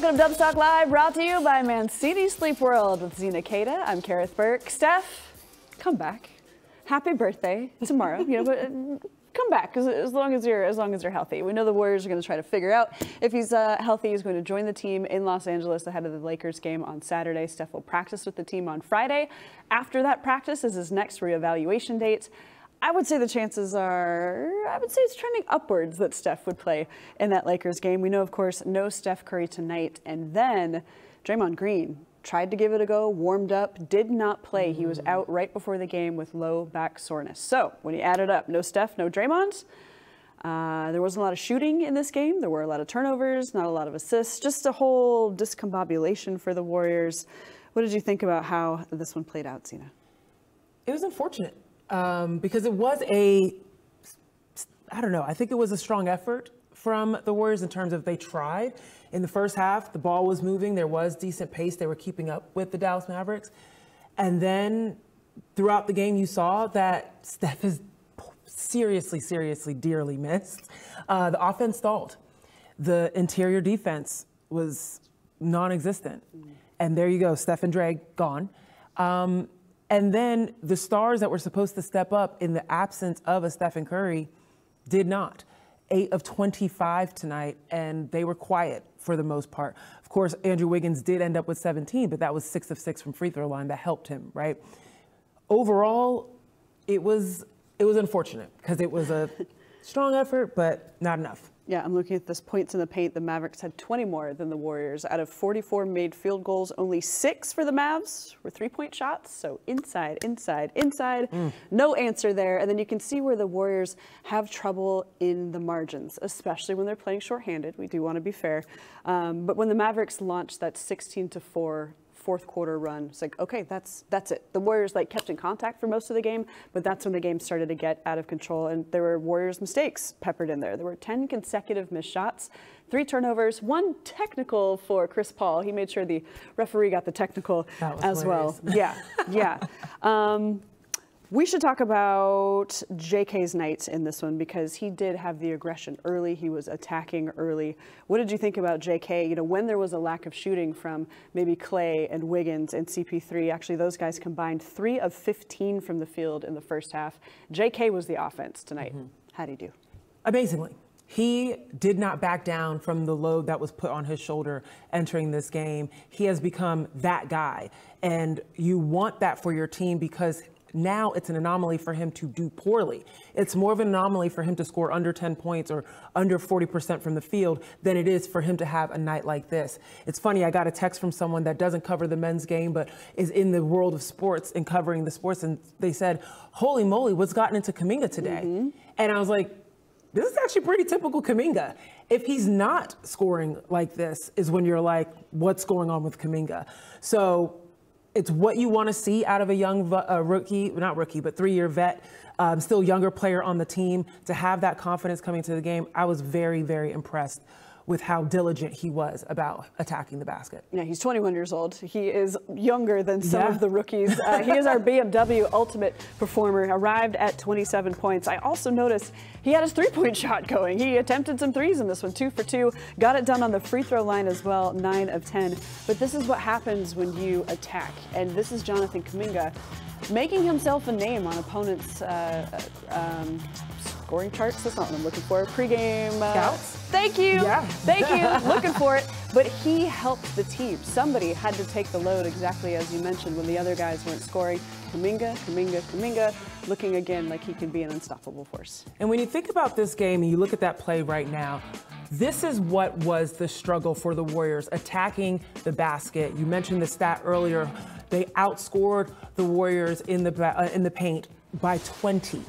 welcome to Dubs Talk Live, brought to you by Mancini Sleep World with Zena Keita. I'm Kerith Burke. Steph, come back. Happy birthday tomorrow. you know, but uh, come back as, as long as you're as long as you're healthy. We know the Warriors are going to try to figure out if he's uh, healthy. He's going to join the team in Los Angeles ahead of the Lakers game on Saturday. Steph will practice with the team on Friday. After that practice is his next reevaluation date. I would say the chances are, I would say it's trending upwards that Steph would play in that Lakers game. We know, of course, no Steph Curry tonight. And then Draymond Green tried to give it a go, warmed up, did not play. He was out right before the game with low back soreness. So when you add it up, no Steph, no Draymond. Uh, there wasn't a lot of shooting in this game. There were a lot of turnovers, not a lot of assists, just a whole discombobulation for the Warriors. What did you think about how this one played out, Zena? It was unfortunate um, because it was a, I don't know, I think it was a strong effort from the Warriors in terms of they tried. In the first half, the ball was moving, there was decent pace, they were keeping up with the Dallas Mavericks. And then throughout the game, you saw that Steph is seriously, seriously, dearly missed. Uh, the offense stalled. The interior defense was non existent. And there you go, Steph and Dre gone. Um, and then the stars that were supposed to step up in the absence of a Stephen Curry did not. Eight of 25 tonight, and they were quiet for the most part. Of course, Andrew Wiggins did end up with 17, but that was six of six from free throw line that helped him, right? Overall, it was it was unfortunate because it was a strong effort, but not enough. Yeah, I'm looking at this points in the paint. The Mavericks had 20 more than the Warriors. Out of 44 made field goals, only six for the Mavs were three point shots. So inside, inside, inside. Mm. No answer there. And then you can see where the Warriors have trouble in the margins, especially when they're playing shorthanded. We do want to be fair. Um, but when the Mavericks launched that 16 to 4 fourth quarter run. It's like, okay, that's that's it. The Warriors like kept in contact for most of the game, but that's when the game started to get out of control, and there were Warriors mistakes peppered in there. There were 10 consecutive missed shots, three turnovers, one technical for Chris Paul. He made sure the referee got the technical as hilarious. well. Yeah, yeah. Um, we should talk about JK's night in this one because he did have the aggression early. He was attacking early. What did you think about JK? You know, when there was a lack of shooting from maybe Klay and Wiggins and CP3, actually those guys combined three of 15 from the field in the first half. JK was the offense tonight. Mm-hmm. How did he do? Amazingly. He did not back down from the load that was put on his shoulder entering this game. He has become that guy. And you want that for your team because now it's an anomaly for him to do poorly. It's more of an anomaly for him to score under 10 points or under 40% from the field than it is for him to have a night like this. It's funny, I got a text from someone that doesn't cover the men's game but is in the world of sports and covering the sports, and they said, Holy moly, what's gotten into Kuminga today? Mm-hmm. And I was like, this is actually pretty typical Kuminga. If he's not scoring like this, is when you're like, what's going on with Kuminga? So it's what you want to see out of a young rookie, not rookie, but three-year vet, um, still younger player on the team to have that confidence coming to the game. I was very, very impressed with how diligent he was about attacking the basket. Yeah, he's 21 years old. He is younger than some yeah. of the rookies. Uh, he is our BMW Ultimate Performer, arrived at 27 points. I also noticed he had his three-point shot going. He attempted some threes in this one, two for two, got it done on the free throw line as well, nine of 10. But this is what happens when you attack, and this is Jonathan Kuminga making himself a name on opponents' uh, uh um, scoring charts. That's not what I'm looking for. Pre-game uh, scouts. Thank you. Yeah. Thank you. looking for it. But he helped the team. Somebody had to take the load, exactly as you mentioned, when the other guys weren't scoring. Kuminga, Kuminga, Kuminga, looking again like he can be an unstoppable force. And when you think about this game and you look at that play right now, this is what was the struggle for the Warriors attacking the basket. You mentioned the stat earlier. They outscored the Warriors in the uh, in the paint by 20.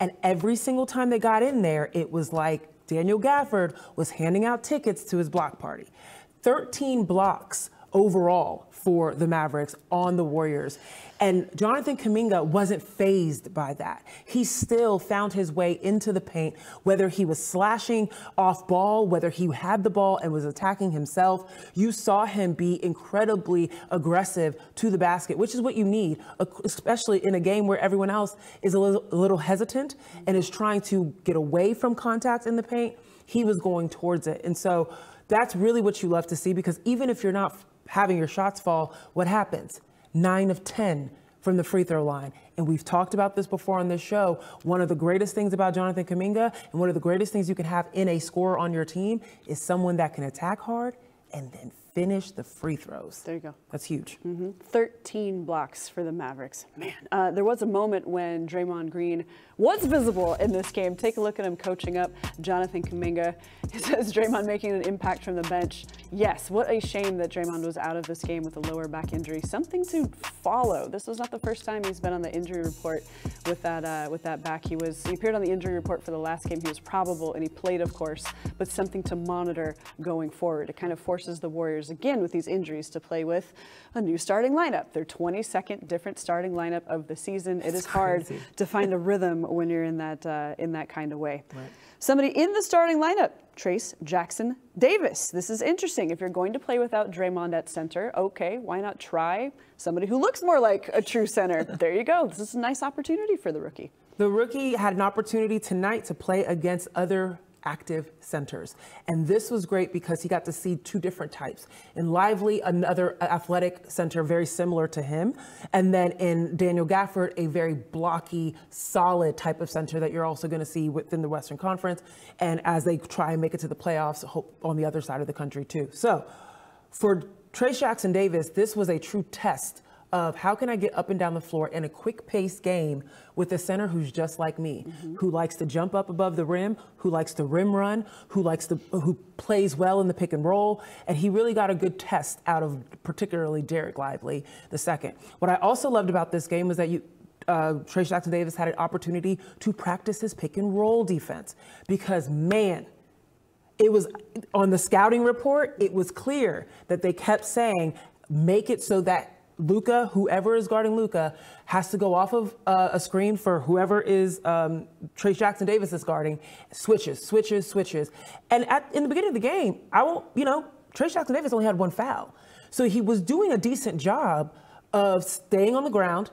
And every single time they got in there, it was like Daniel Gafford was handing out tickets to his block party. 13 blocks overall for the Mavericks on the Warriors. And Jonathan Kuminga wasn't fazed by that. He still found his way into the paint, whether he was slashing off ball, whether he had the ball and was attacking himself. You saw him be incredibly aggressive to the basket, which is what you need, especially in a game where everyone else is a little, a little hesitant and is trying to get away from contact in the paint. He was going towards it. And so that's really what you love to see because even if you're not having your shots fall, what happens? Nine of 10 from the free throw line. And we've talked about this before on this show. One of the greatest things about Jonathan Kuminga and one of the greatest things you can have in a scorer on your team is someone that can attack hard and then finish the free throws. There you go. That's huge. Mm-hmm. 13 blocks for the Mavericks. Man, uh, there was a moment when Draymond Green was visible in this game. Take a look at him coaching up Jonathan Kuminga. He says Draymond making an impact from the bench. Yes, what a shame that Draymond was out of this game with a lower back injury. Something to follow. This was not the first time he's been on the injury report with that uh, with that back. He was he appeared on the injury report for the last game. He was probable and he played, of course, but something to monitor going forward. It kind of forces the Warriors again with these injuries to play with a new starting lineup. Their 22nd different starting lineup of the season. It is hard to find a rhythm when you're in that uh, in that kind of way. Right. Somebody in the starting lineup, Trayce Jackson Davis. This is interesting. If you're going to play without Draymond at center, okay, why not try somebody who looks more like a true center? there you go. This is a nice opportunity for the rookie. The rookie had an opportunity tonight to play against other active centers. And this was great because he got to see two different types. In Lively, another athletic center very similar to him. And then in Daniel Gafford, a very blocky, solid type of center that you're also going to see within the Western Conference. And as they try and make it to the playoffs, hope on the other side of the country too. So for Trayce Jackson Davis, this was a true test of how can I get up and down the floor in a quick paced game with a center who's just like me, mm-hmm. who likes to jump up above the rim, who likes to rim run, who likes to who plays well in the pick and roll, and he really got a good test out of particularly Dereck Lively the second. What I also loved about this game was that you uh, Trayce Jackson Davis had an opportunity to practice his pick and roll defense because man, it was on the scouting report. It was clear that they kept saying make it so that Luka, whoever is guarding Luka, has to go off of uh, a screen for whoever is um, Trayce Jackson Davis is guarding. Switches, switches, switches. And at, in the beginning of the game, I won't, you know, Trayce Jackson Davis only had one foul. So he was doing a decent job of staying on the ground,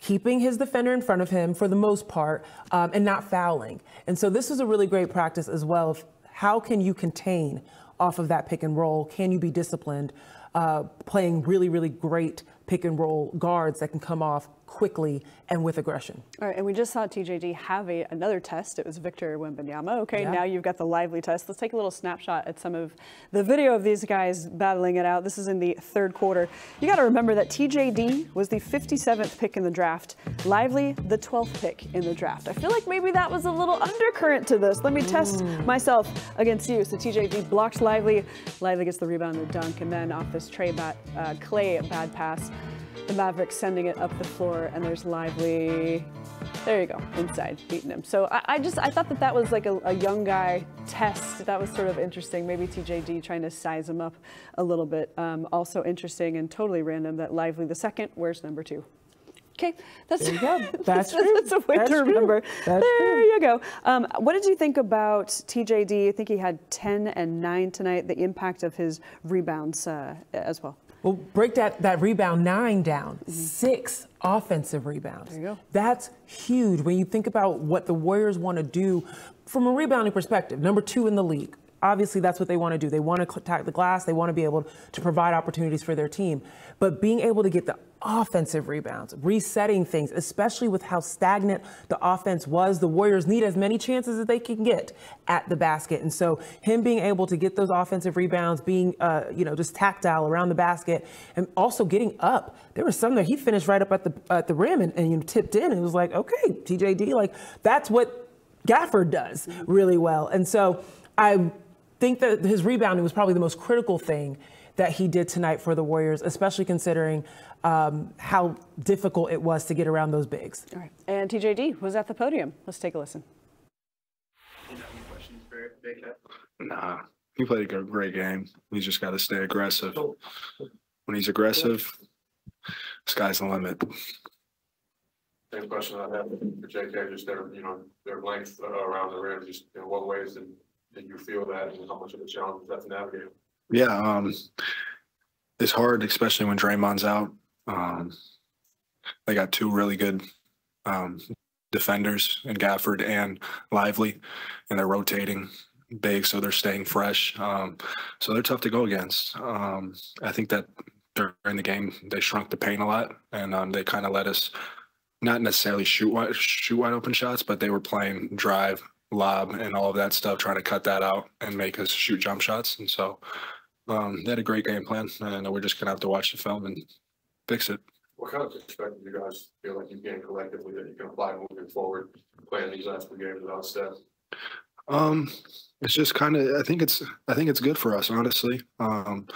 keeping his defender in front of him for the most part, um, and not fouling. And so this was a really great practice as well. Of how can you contain off of that pick and roll? Can you be disciplined? Uh, playing really, really great pick and roll guards that can come off quickly and with aggression. All right, and we just saw TJD have a, another test. It was Victor Wembanyama. Okay, yeah. now you've got the lively test. Let's take a little snapshot at some of the video of these guys battling it out. This is in the third quarter. You got to remember that TJD was the 57th pick in the draft, Lively the 12th pick in the draft. I feel like maybe that was a little undercurrent to this. Let me test mm. myself against you. So TJD blocks Lively. Lively gets the rebound and the dunk, and then off this Trey bat, uh, Klay bad pass the Mavericks sending it up the floor, and there's Lively. There you go, inside, beating him. So I, I just I thought that that was like a, a, young guy test. That was sort of interesting. Maybe TJD trying to size him up a little bit. Um, also interesting and totally random that Lively the second. Where's number two? Okay, that's there you go. That's, that's, that's a way that's to remember. there true. you go. Um, what did you think about TJD? I think he had 10 and 9 tonight. The impact of his rebounds uh, as well. Well, break that, that rebound nine down. Mm-hmm. Six offensive rebounds. There you go. That's huge when you think about what the Warriors want to do from a rebounding perspective. Number two in the league. Obviously, that's what they want to do. They want to attack the glass. They want to be able to provide opportunities for their team. But being able to get the offensive rebounds, resetting things, especially with how stagnant the offense was. The Warriors need as many chances as they can get at the basket. And so him being able to get those offensive rebounds, being, uh, you know, just tactile around the basket and also getting up. There was some that he finished right up at the, at the rim and, and you know, tipped in. And it was like, okay, TJD, like that's what Gafford does really well. And so I think that his rebounding was probably the most critical thing that he did tonight for the Warriors, especially considering um, how difficult it was to get around those bigs. All right. And TJD was at the podium. Let's take a listen. Nah, he played a great game. He's just got to stay aggressive. When he's aggressive, sky's the limit. Same question I have for JK, just their, you know, their length uh, around the rim, just in what ways did, did you feel that and how much of a challenge is that to navigate? Yeah, um, it's hard, especially when Draymond's out. Um, they got two really good um, defenders in Gafford and Lively, and they're rotating. big, so they're staying fresh. Um, so they're tough to go against. Um, I think that during the game they shrunk the paint a lot, and um, they kind of let us not necessarily shoot wide, shoot wide open shots, but they were playing drive, lob, and all of that stuff, trying to cut that out and make us shoot jump shots. And so um, they had a great game plan, and we're just gonna have to watch the film and fix it. What kind of perspective do you guys feel like you gain collectively that you can apply moving forward, playing these last two games without Steph? Um, it's just kind of. I think it's. I think it's good for us, honestly. Um,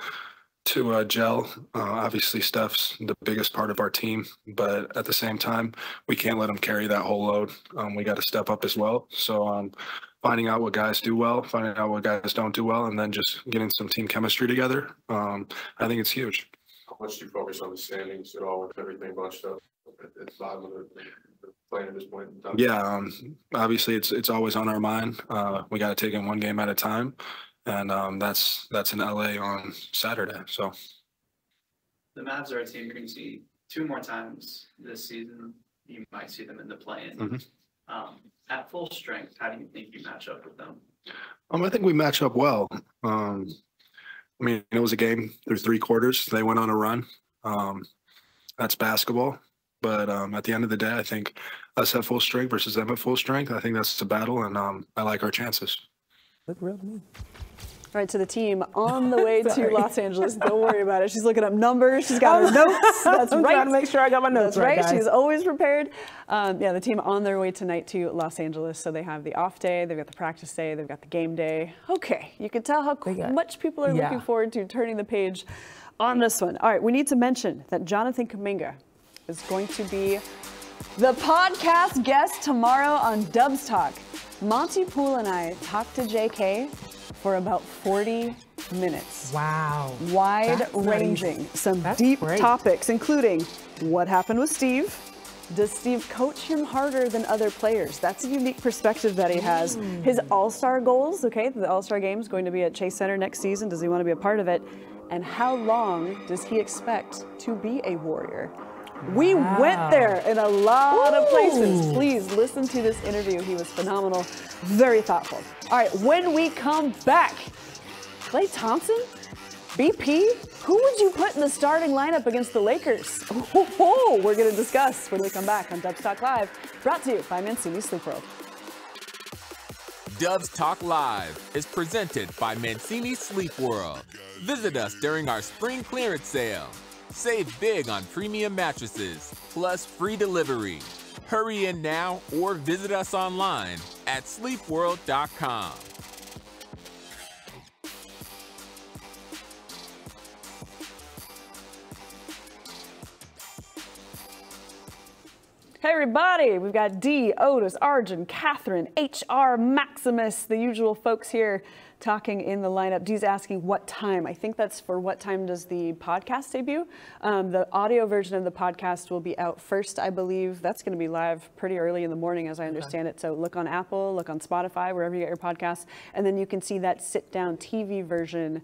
to uh, gel. Uh, obviously, Steph's the biggest part of our team, but at the same time, we can't let him carry that whole load. Um, we got to step up as well. So, um, finding out what guys do well, finding out what guys don't do well, and then just getting some team chemistry together. Um, I think it's huge. How much do you focus on the standings at all with everything bunched up at at the bottom of the, the plane at this point in time? Yeah, um, obviously it's it's always on our mind. Uh, we got to take it one game at a time, and um, that's that's in LA on Saturday. So the Mavs are a team you're going to see two more times this season. You might see them in the play-in. Mhm. Um, at full strength, how do you think you match up with them? um, I think we match up well. Um, I mean, it was a game through three quarters. They went on a run. Um, that's basketball. But um, at the end of the day, I think us at full strength versus them at full strength. I think that's the battle, and um, I like our chances. Look me. All right, to the team on the way to Los Angeles. Don't worry about it. She's looking up numbers. She's got her notes. That's I'm right. trying to make sure I got my notes That's right. She's always prepared. Um, yeah, the team on their way tonight to Los Angeles. So they have the off day, they've got the practice day, they've got the game day. Okay, you can tell how got- much people are yeah. looking forward to turning the page on this one. All right, we need to mention that Jonathan Kuminga is going to be the podcast guest tomorrow on Dubs Talk. Monte Poole and I talked to JK for about 40 minutes Wow. Wide ranging, some That's deep great. topics, including what happened with Steve. Does Steve coach him harder than other players? That's a unique perspective that he has. Hmm. His All Star goals, okay, the All Star game is going to be at Chase Center next season. Does he want to be a part of it? And how long does he expect to be a Warrior? We went there in a lot of places. Please listen to this interview. He was phenomenal, very thoughtful. All right, when we come back, Klay Thompson? BP? Who would you put in the starting lineup against the Lakers? Oh, we're going to discuss when we come back on Dubs Talk Live, brought to you by Mancini Sleep World. Dubs Talk Live is presented by Mancini Sleep World. Visit us during our spring clearance sale. Save big on premium mattresses, plus free delivery. Hurry in now or visit us online at sleepworld.com. Hey everybody, we've got D, Otis, Arjun, Catherine, HR, Maximus, the usual folks here talking in the lineup. D's asking what time. I think that's for what time does the podcast debut. Um, the audio version of the podcast will be out first, I believe. That's going to be live pretty early in the morning, as I understand it. So look on Apple, look on Spotify, wherever you get your podcasts, and then you can see that sit-down TV version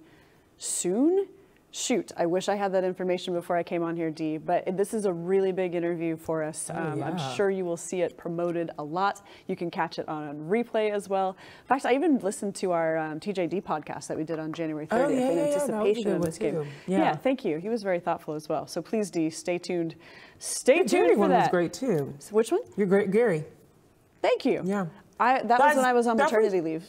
soon. Shoot, I wish I had that information before I came on here, Dee. But this is a really big interview for us. Um, I'm sure you will see it promoted a lot. You can catch it on replay as well. In fact, I even listened to our um, TJD podcast that we did on January 30th Oh, yeah, in yeah, yeah, that was a anticipation of this game. Yeah. Yeah. thank you. He was very thoughtful as well. So please, Dee, stay tuned. Stay Your tuned Gary for one that. was great too. Which one? You're great, Gary. Thank you. Yeah. I, that was when I was on maternity leave.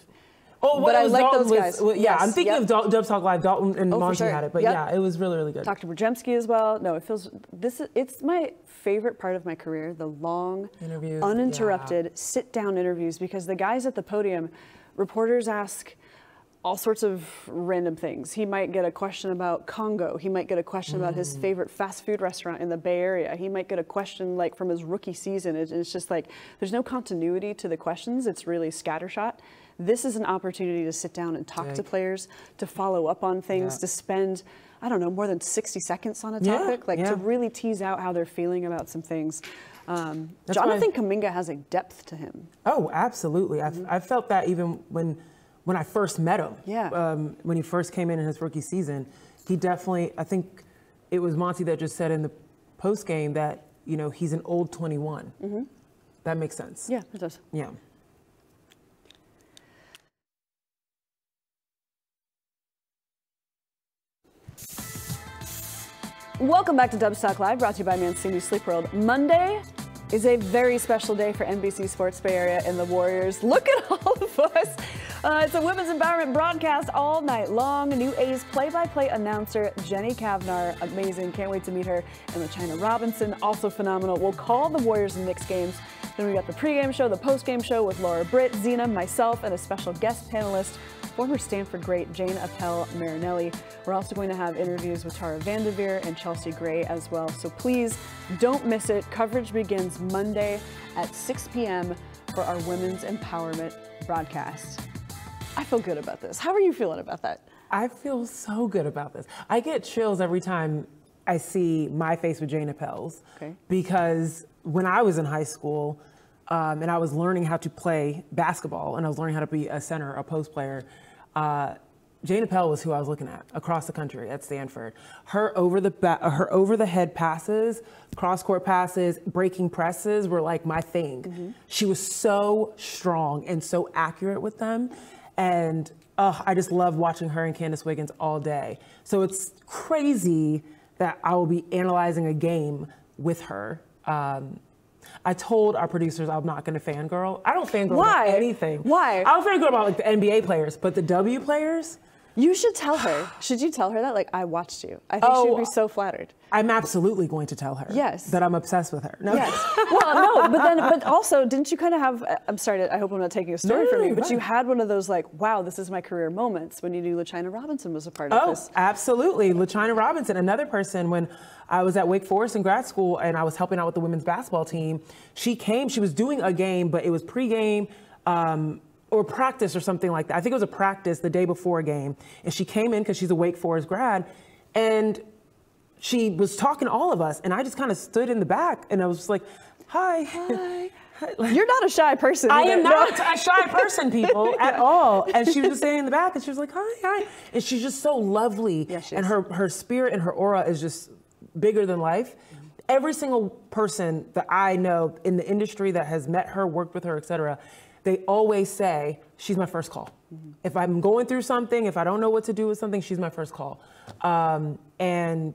Oh, But I was like those was- guys. well, yeah, Yes, I'm thinking yep. of Dal- Dubs Talk Live. Dalton and Oh, Monte sure. had it, but Yep. yeah, it was really, really good. Dr. Brzezinski as well. No, it feels this is it's my favorite part of my career, the long, Interviews, uninterrupted sit-down interviews because the guys at the podium, reporters ask all sorts of random things. He might get a question about Congo. He might get a question about his Mm. favorite fast food restaurant in the Bay Area. He might get a question like from his rookie season. It- It's just like there's no continuity to the questions. It's really scattershot. This is an opportunity to sit down and talk to players, to follow up on things, Yeah. to spend, I don't know, more than 60 seconds on a topic, like to really tease out how they're feeling about some things. Um, That's why- Jonathan Kuminga has a depth to him. Oh, absolutely. I've, I felt that even when when I first met him. Yeah. Um, when he first came in in his rookie season, he definitely. I think it was Monte that just said in the post game that you know he's an old 21. That makes sense. Yeah, it does. Yeah. Welcome back to Dubs Talk Live, brought to you by Mancini Sleep World. Monday is a very special day for NBC Sports Bay Area and the Warriors. Look at all of us. Uh, it's a women's empowerment broadcast all night long. New A's play-by-play announcer Jenny Cavnar, amazing. Can't wait to meet her. And China Robinson, also phenomenal. We'll call the Warriors and Knicks games. Then we got the pregame show, the postgame show with Laura Britt, Zena, myself, and a special guest panelist former Stanford great Jayne Appel Marinelli. We're also going to have interviews with Tara VanDerveer and Chelsea Gray as well. So please don't miss it. Coverage begins Monday at 6 p.m. for our Women's Empowerment broadcast. I feel good about this. How are you feeling about that? I feel so good about this. I get chills every time I see my face with Jayne Appel's Okay. because when I was in high school um, and I was learning how to play basketball and I was learning how to be a center, a post player, uh, Jayne Appel was who I was looking at across the country at Stanford. Her over the her over the head passes, cross court passes, breaking presses were like my thing. She was so strong and so accurate with them, and uh, I just love watching her and Candice Wiggins all day. So it's crazy that I will be analyzing a game with her. Um, I told our producers I'm not going to fangirl. I don't fangirl Why? about anything. Why? I don't fangirl about like the NBA players, but the W players, You should tell her. Should you tell her that? Like, I watched you. I think she would Oh, be so flattered. I'm absolutely going to tell her. Yes. That I'm obsessed with her. No. Yes. well, no, but then, but also, didn't you kind of have? I'm sorry. I hope I'm not taking a story No, from you, no, but you had one of those like, wow, this is my career moments when you knew LaChina Robinson was a part of Oh, this. absolutely. LaChina Robinson, another person, when I was at Wake Forest in grad school and I was helping out with the women's basketball team, she came, she was doing a game, but it was pregame um, or practice or something like that. I think it was a practice the day before a game. And she came in because she's a Wake Forest grad. And she was talking to all of us. And I just kind of stood in the back and I was just like, hi. Hi. You're not a shy person. I either. am No. not a shy person, people, at all. And she was just standing in the back, and she was like, "Hi, hi," and she's just so lovely. Yeah, and her her spirit and her aura is just bigger than life. Every single person that I know in the industry that has met her, worked with her, etc., they always say she's my first call. Mm-hmm. If I'm going through something, if I don't know what to do with something, she's my first call. Um, and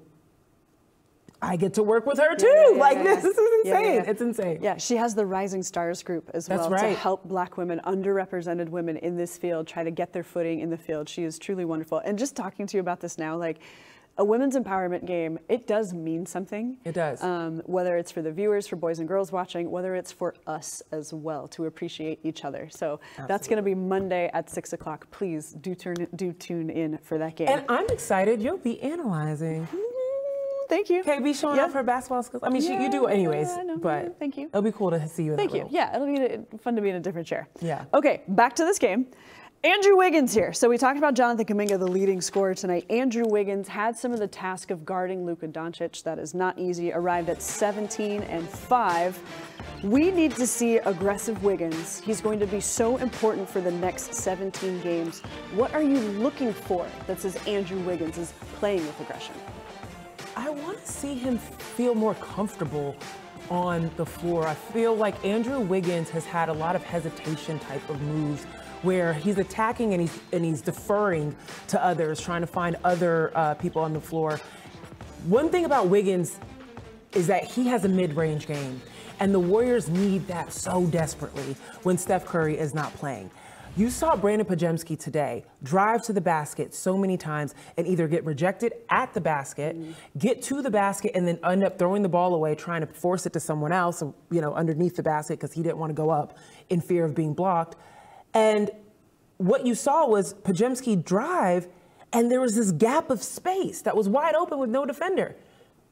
I get to work with her too. Yeah, yeah, like yeah, this, is insane. It's insane. Yeah, she has the Rising Stars group as That's well to help black women, underrepresented women in this field try to get their footing in the field. She is truly wonderful. And just talking to you about this now, like a women's empowerment game, it does mean something. It does. Um, whether it's for the viewers, for boys and girls watching, whether it's for us as well to appreciate each other. So that's going to be Monday at six o'clock. Please do turn do tune in for that game. And I'm excited. You'll be analyzing. Thank you. KB showing Yeah. off her basketball skills. I mean, she, you do anyways, yeah, I know. but Thank you. It'll be cool to see you. Thank you. Yeah, it'll be fun to be in a different chair. Yeah. Okay, back to this game. Andrew Wiggins here. So we talked about Jonathan Kuminga, the leading scorer tonight. Andrew Wiggins had some of the task of guarding Luka Doncic. That is not easy. Arrived at 17 and 5. We need to see aggressive Wiggins. He's going to be so important for the next 17 games. What are you looking for that says Andrew Wiggins is playing with aggression? I want to see him feel more comfortable on the floor. I feel like Andrew Wiggins has had a lot of hesitation type of moves where he's attacking and he's and he's deferring to others, trying to find other uh, people on the floor. One thing about Wiggins is that he has a mid-range game, and the Warriors need that so desperately when Steph Curry is not playing. You saw Brandin Podziemski today drive to the basket so many times and either get rejected at the basket, get to the basket, and then end up throwing the ball away, trying to force it to someone else, you know, underneath the basket because he didn't want to go up in fear of being blocked. And what you saw was Podziemski drive, and there was this gap of space that was wide open with no defender.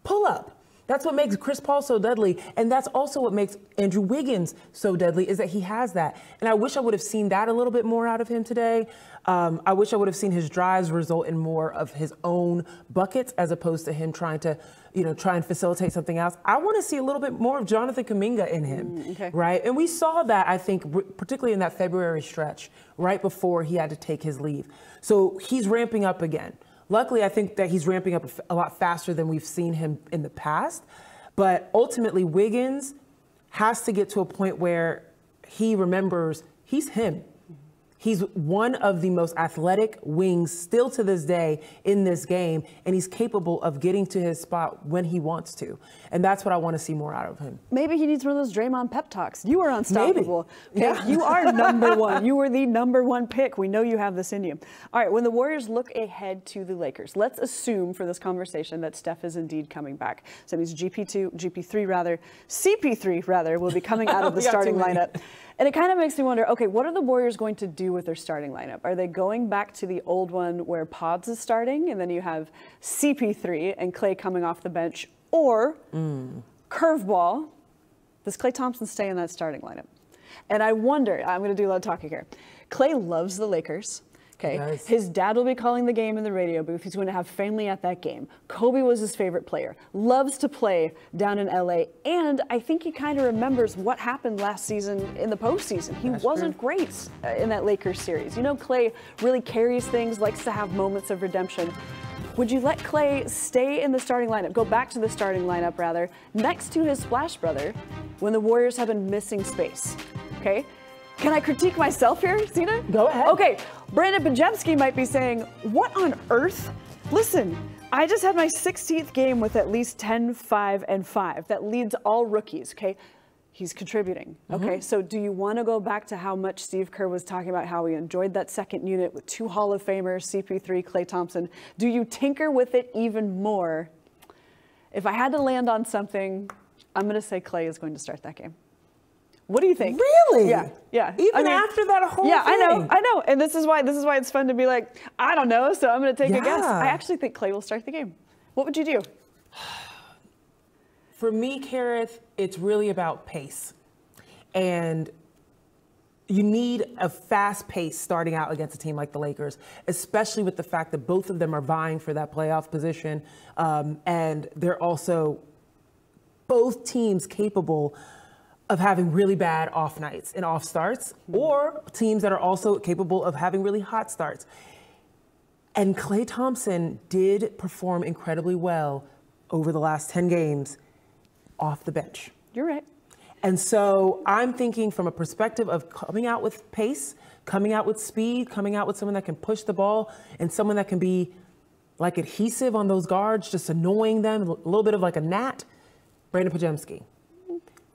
Pull up. That's what makes Chris Paul so deadly, and that's also what makes Andrew Wiggins so deadly is that he has that. And I wish I would have seen that a little bit more out of him today. Um, I wish I would have seen his drives result in more of his own buckets as opposed to him trying to, you know, try and facilitate something else. I want to see a little bit more of Jonathan Kuminga in him, okay. right? And we saw that I think, particularly in that February stretch, right before he had to take his leave. So he's ramping up again. Luckily, I think that he's ramping up a lot faster than we've seen him in the past. But ultimately, Wiggins has to get to a point where he remembers he's him. He's one of the most athletic wings still to this day in this game, and he's capable of getting to his spot when he wants to. And that's what I want to see more out of him. Maybe he needs one of those Draymond pep talks. You are unstoppable. Maybe. Okay? Yeah. You are number one. You were the number one pick. We know you have this in you. All right, when the Warriors look ahead to the Lakers, let's assume for this conversation that Steph is indeed coming back. So that means GP2, GP3 rather, CP3 rather, will be coming out of the starting lineup. And it kind of makes me wonder okay, what are the Warriors going to do with their starting lineup? Are they going back to the old one where Pods is starting and then you have CP3 and Klay coming off the bench? Or curveball, does Klay Thompson stay in that starting lineup? And I wonder, I'm going to do a lot of talking here. Klay loves the Lakers. Okay. does. His dad will be calling the game in the radio booth. He's going to have family at that game. Kobe was his favorite player. Loves to play down in LA. And I think he kind of remembers what happened last season in the postseason. He wasn't great uh, in that Lakers series. You know, Klay really carries things, likes to have moments of redemption. Would you let Klay stay in the starting lineup, go back to the starting lineup rather, next to his splash brother when the Warriors have been missing space? Okay? Can I critique myself here, Zena? Go ahead. Okay, Brandin Podziemski might be saying, What on earth? Listen, I just had my 16th game with at least 10, 5, and 5. That leads all rookies, okay? He's contributing. Mm-hmm. Okay, so do you want to go back to how much Steve Kerr was talking about how he enjoyed that second unit with two Hall of Famers, CP3, Klay Thompson? Do you tinker with it even more? If I had to land on something, I'm going to say Klay is going to start that game. What do you think? Really? Yeah, yeah. Even after that whole Yeah, I know. I know, and this is why this is why it's fun to be like, I don't know, so I'm going to take a guess. I actually think Klay will start the game. What would you do? For me, Kerith, it's really about pace. And you need a fast pace starting out against a team like the Lakers, especially with the fact that both of them are vying for that playoff position. Um, and they're also both teams capable of having really bad off nights and off starts, or teams that are also capable of having really hot starts. And Klay Thompson did perform incredibly well over the last 10 games off the bench. You're right. And so I'm thinking from a perspective of coming out with pace, coming out with speed, coming out with someone that can push the ball, and someone that can be like adhesive on those guards, just annoying them, a little bit of like a gnat. Brandin Podziemski.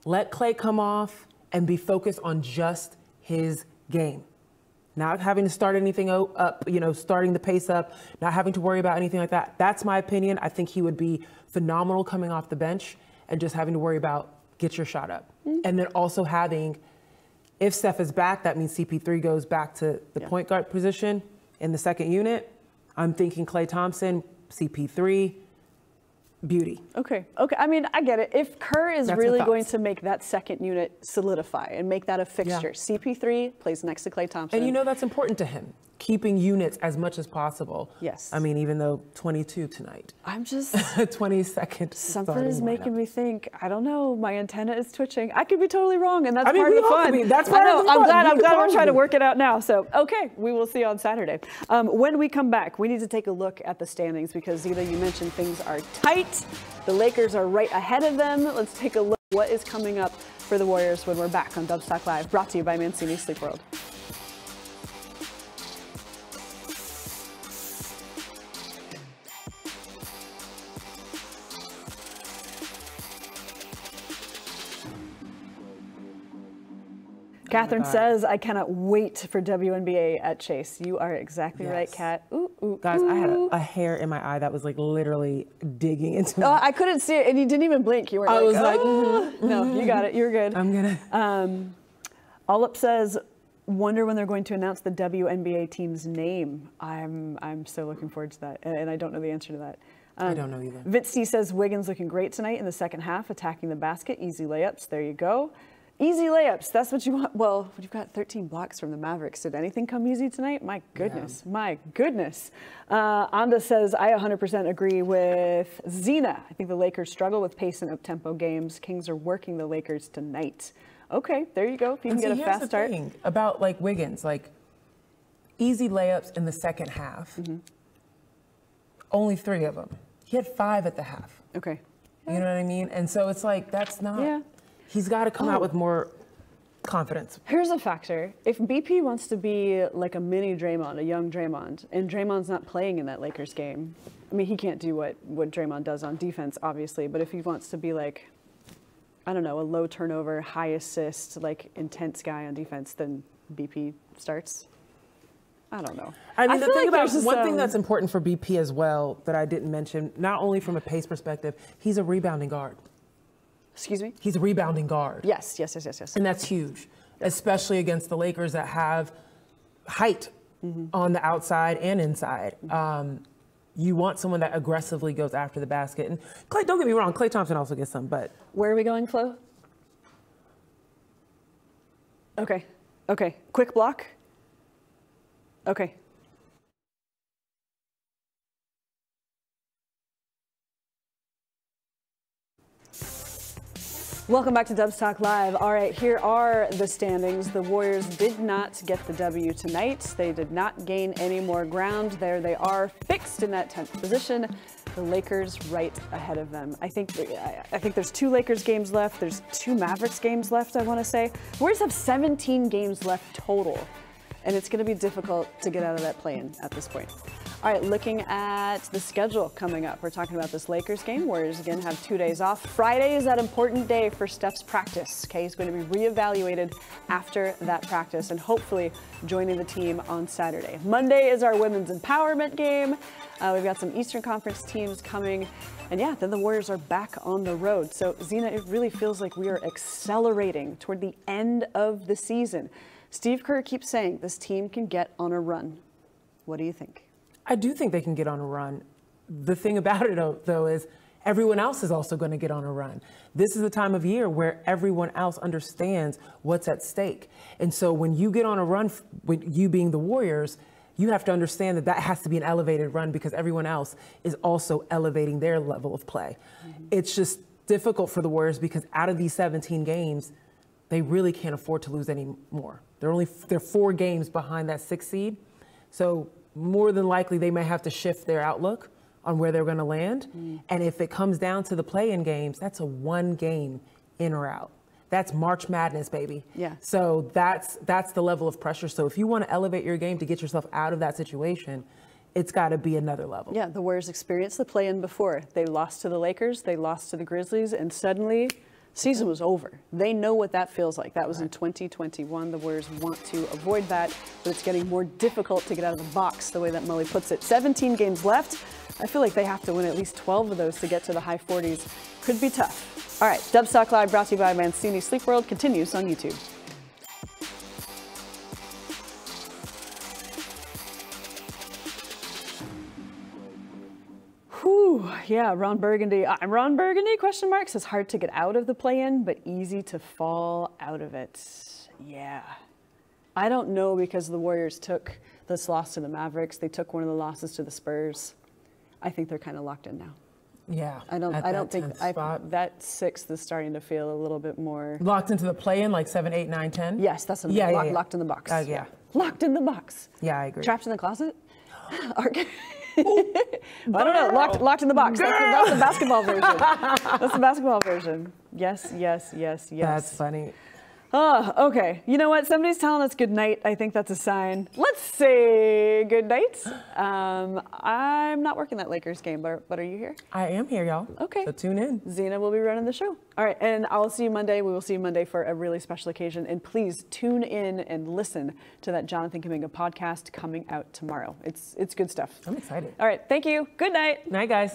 Let Klay come off and be focused on just his game. Not having to start anything up, you know, starting the pace up, not having to worry about anything like that. That's my opinion. I think he would be phenomenal coming off the bench and just having to worry about get your shot up. Mm-hmm. And then also having, if Steph is back, that means CP3 goes back to the Yeah. point guard position in the second unit. I'm thinking Klay Thompson, CP3, beauty. Okay. Okay. I mean, I get it. If Kerr is That's really going to make that second unit solidify and make that a fixture, CP3 plays next to Klay Thompson. And you know that's important to him, keeping units as much as possible. Yes. I mean, even though 22 tonight, I'm just 22nd. something is making lineup. me think. I don't know. My antenna is twitching. I could be totally wrong, and that's I mean, part of the fun. be. That's I part of know. the I'm fun. glad. You I'm glad we're trying to work it out now. So okay, we will see on Saturday. Um, when we come back, we need to take a look at the standings because Zena, you mentioned things are tight. The Lakers are right ahead of them. Let's take a look. What is coming up for the Warriors when we're back on Dubs Talk Live, brought to you by Mancini Sleep World. Catherine says, I cannot wait for WNBA at Chase. You are exactly right, Yes. Kat. Ooh, ooh, Guys, I had a, a hair in my eye that was like literally digging into Oh. I couldn't see it, and you didn't even blink. You were I like, was like, "Oh." no, you got it. You're good. I'm gonna. Um, All says, wonder when they're going to announce the WNBA team's name. I'm I'm so looking forward to that, and, and I don't know the answer to that. Um, I don't know either. Vitzi says Wiggins looking great tonight in the second half, attacking the basket, easy layups. There you go. Easy layups. That's what you want. Well, you've got 13 blocks from the Mavericks. Did anything come easy tonight? My goodness. My goodness. Uh, Anda says, I 100% agree with Zena. I think the Lakers struggle with pace and up-tempo games. Kings are working the Lakers tonight. Okay, there you go. If you can And get a see, fast start. thing about like Wiggins, like easy layups in the second half. Mm-hmm. Only three of them. He had five at the half. Okay. You know what I mean? And so it's like that's not. Yeah. He's got to come Oh. out with more confidence. Here's a factor. If BP wants to be like a mini Draymond, a young Draymond, and Draymond's not playing in that Lakers game, I mean, he can't do what, what Draymond does on defense, obviously, but if he wants to be like, I don't know, a low turnover, high assist, like intense guy on defense, then BP starts. I don't know. I mean, the thing like about one thing um, that's important for BP as well that I didn't mention, not only from a pace perspective, he's a rebounding guard. Excuse me? He's a rebounding guard. Yes, yes, yes, yes, yes. And that's huge, especially against the Lakers that have height on the outside and inside. Um, you want someone that aggressively goes after the basket. And Klay, don't get me wrong, Klay Thompson also gets some, but Where are we going, Flo? Okay. Okay. Quick block. Okay. Welcome back to Dubs Talk Live. All right, here are the standings. The Warriors did not get the W tonight. They did not gain any more ground. There they are, fixed in that 10th position. The Lakers right ahead of them. I think I think there's two Lakers games left. There's two Mavericks games left. I want to say. The Warriors have 17 games left total, and it's going to be difficult to get out of that play-in at this point. All right, looking at the schedule coming up, we're talking about this Lakers game. Warriors again have two days off. Friday is that important day for Steph's practice. Okay, he's going to be reevaluated after that practice and hopefully joining the team on Saturday. Monday is our women's empowerment game. Uh, we've got some Eastern Conference teams coming. And yeah, then the Warriors are back on the road. So, Zena, it really feels like we are accelerating toward the end of the season. Steve Kerr keeps saying this team can get on a run. What do you think? I do think they can get on a run. The thing about it, though, is everyone else is also going to get on a run. This is the time of year where everyone else understands what's at stake. And so when you get on a run, with you being the Warriors, you have to understand that that has to be an elevated run because everyone else is also elevating their level of play. Mm-hmm. It's just difficult for the Warriors because out of these 17 games, they really can't afford to lose any more. They're only they're four games behind that six seed, so more than likely they may have to shift their outlook on where they're going to land. Mm. And if it comes down to the play-in games, that's a one game in or out. That's March Madness, baby. Yeah. So that's that's the level of pressure. So if you want to elevate your game to get yourself out of that situation, it's got to be another level. Yeah, the Warriors experienced the play-in before. They lost to the Lakers, they lost to the Grizzlies, and suddenly season was over. They know what that feels like. That was in 2021. The Warriors want to avoid that, but it's getting more difficult to get out of the box, the way that Mully puts it. 17 games left. I feel like they have to win at least 12 of those to get to the high 40s. Could be tough. All right, Dubs Talk Live brought to you by Mancini Sleep World continues on YouTube. Yeah, Ron Burgundy. I'm Ron Burgundy, question mark. Says hard to get out of the play-in, but easy to fall out of it. Yeah. I don't know because the Warriors took this loss to the Mavericks. They took one of the losses to the Spurs. I think they're kind of locked in now. Yeah. I don't. I don't think I, that sixth is starting to feel a little bit more. locked into the play-in like seven, eight, nine, ten. Yes, that's what Yeah, yeah, lock- yeah. locked in the box. Uh, yeah. locked in the box. Yeah, I agree. Trapped in the closet. Ar- I don't know. Locked, locked in the box. That's the, that's the basketball version. That's the basketball version. Yes, yes, yes, yes. That's funny. Oh, okay. You know what? Somebody's telling us good night. I think that's a sign. Let's say good night. Um, I'm not working that Lakers game, but, but are you here? I am here, y'all. Okay. So tune in. Zena will be running the show. All right, and I will see you Monday. We will see you Monday for a really special occasion. And please tune in and listen to that Jonathan Kuminga podcast coming out tomorrow. It's it's good stuff. I'm excited. All right, thank you. Good night. Night, guys.